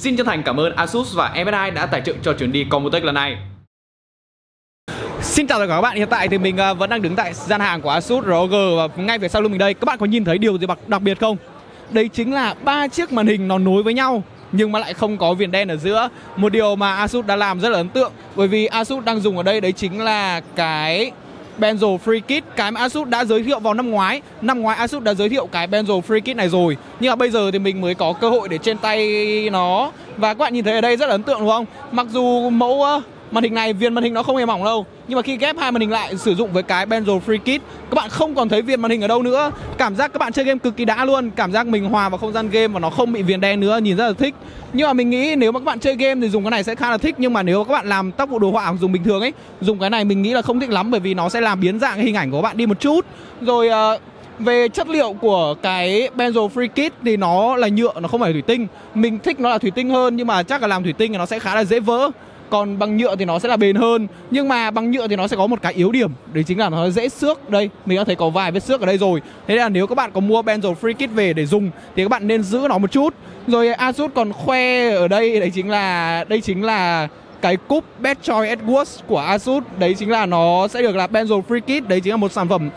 Xin chân thành cảm ơn Asus và MSI đã tài trợ cho chuyến đi Comutech lần này. Xin chào tất cả các bạn, hiện tại thì mình à, vẫn đang đứng tại gian hàng của Asus ROG và ngay phía sau lưng mình đây Các bạn có nhìn thấy điều gì đặc biệt không? Đây chính là ba chiếc màn hình nó nối với nhau nhưng mà lại không có viền đen ở giữa Một điều mà Asus đã làm rất là ấn tượng Bởi vì Asus đang dùng ở đây đấy chính là cái Benzo Free Kit. Cái mà Asus đã giới thiệu vào năm ngoái. Năm ngoái Asus đã giới thiệu cái Benzo Free Kit này rồi. Nhưng mà bây giờ thì mình mới có cơ hội để trên tay nó. Và các bạn nhìn thấy ở đây rất là ấn tượng đúng không? Mặc dù mẫu màn hình này viền màn hình nó không hề mỏng đâu. Nhưng mà khi ghép hai màn hình lại sử dụng với cái Benzo Free Kit các bạn không còn thấy viền màn hình ở đâu nữa. Cảm giác các bạn chơi game cực kỳ đã luôn. Cảm giác mình hòa vào không gian game và nó không bị viền đen nữa nhìn rất là thích. Nhưng mà mình nghĩ nếu mà các bạn chơi game thì dùng cái này sẽ khá là thích. Nhưng mà nếu các bạn làm tác vụ đồ họa dùng bình thường ấy dùng cái này mình nghĩ là không thích lắm bởi vì nó sẽ làm biến dạng cái hình ảnh của các bạn đi một chút. Rồi uh, về chất liệu của cái Benzo Free Kit thì nó là nhựa nó không phải thủy tinh. Mình thích nó là thủy tinh hơn nhưng mà chắc là làm thủy tinh thì nó sẽ khá là dễ vỡ còn bằng nhựa thì nó sẽ là bền hơn. Nhưng mà bằng nhựa thì nó sẽ có một cái yếu điểm, đấy chính là nó dễ xước. Đây, mình đã thấy có vài vết xước ở đây rồi. Thế là nếu các bạn có mua Benzo Free Kit về để dùng, thì các bạn nên giữ nó một chút. Rồi Asus còn khoe ở đây, đấy chính là, đây chính là cái cúp Best Choice Edwards của Asus. Đấy chính là nó sẽ được là Benzo Free Kit, đấy chính là một sản phẩm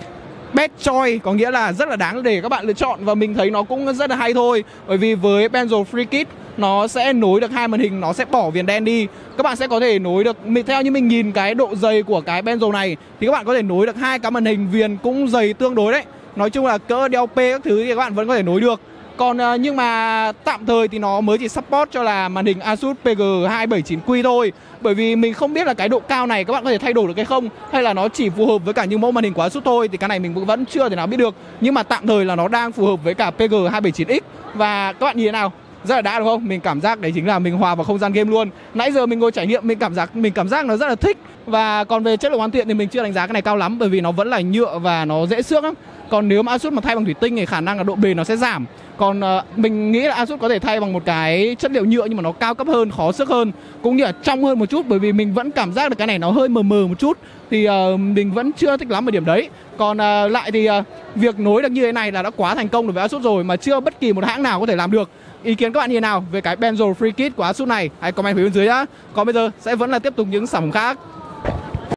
Best Choice, có nghĩa là rất là đáng để các bạn lựa chọn và mình thấy nó cũng rất là hay thôi. Bởi vì với Benzo Free Kit nó sẽ nối được hai màn hình, nó sẽ bỏ viền đen đi. Các bạn sẽ có thể nối được theo như mình nhìn cái độ dày của cái benzo này, thì các bạn có thể nối được hai cái màn hình viền cũng dày tương đối đấy. Nói chung là cỡ DLP các thứ thì các bạn vẫn có thể nối được còn uh, nhưng mà tạm thời thì nó mới chỉ support cho là màn hình Asus PG279Q thôi. Bởi vì mình không biết là cái độ cao này các bạn có thể thay đổi được hay không Hay là nó chỉ phù hợp với cả những mẫu màn hình của Asus thôi Thì cái này mình vẫn chưa thể nào biết được. Nhưng mà tạm thời là nó đang phù hợp với cả PG279X Và các bạn nhìn thế nào? rất là đã đúng không? Mình cảm giác đấy chính là mình hòa vào không gian game luôn. Nãy giờ mình ngồi trải nghiệm mình cảm giác mình cảm giác nó rất là thích. Và còn về chất lượng hoàn thiện thì mình chưa đánh giá cái này cao lắm bởi vì nó vẫn là nhựa và nó dễ xước lắm còn nếu mà Asus mà thay bằng thủy tinh thì khả năng là độ bền nó sẽ giảm. Còn uh, mình nghĩ là Asus có thể thay bằng một cái chất liệu nhựa nhưng mà nó cao cấp hơn khó sức hơn cũng như là trong hơn một chút bởi vì mình vẫn cảm giác được cái này nó hơi mờ mờ một chút. Thì uh, mình vẫn chưa thích lắm ở điểm đấy. Còn uh, lại thì uh, việc nối được như thế này là đã quá thành công đối với Asus rồi mà chưa bất kỳ một hãng nào có thể làm được. Ý kiến các bạn như thế nào về cái Benzo Free Kit của Asus này? Hãy comment phía bên dưới nhá. Còn bây giờ sẽ vẫn là tiếp tục những sản phẩm khác.